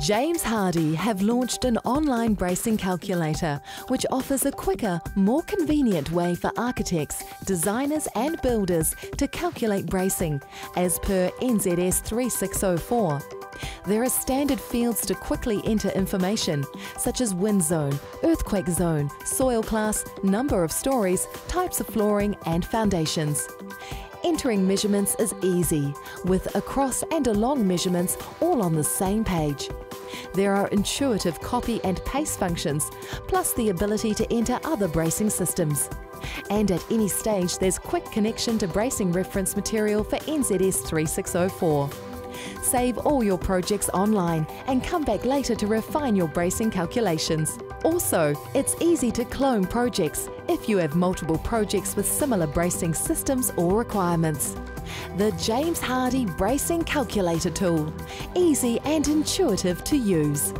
James Hardie have launched an online bracing calculator which offers a quicker, more convenient way for architects, designers and builders to calculate bracing as per NZS 3604. There are standard fields to quickly enter information, such as wind zone, earthquake zone, soil class, number of stories, types of flooring, and foundations. Entering measurements is easy, with across and along measurements all on the same page. There are intuitive copy and paste functions, plus the ability to enter other bracing systems. And at any stage, there's quick connection to bracing reference material for NZS 3604. Save all your projects online and come back later to refine your bracing calculations. Also, it's easy to clone projects if you have multiple projects with similar bracing systems or requirements. The James Hardie Bracing Calculator Tool. Easy and intuitive to use.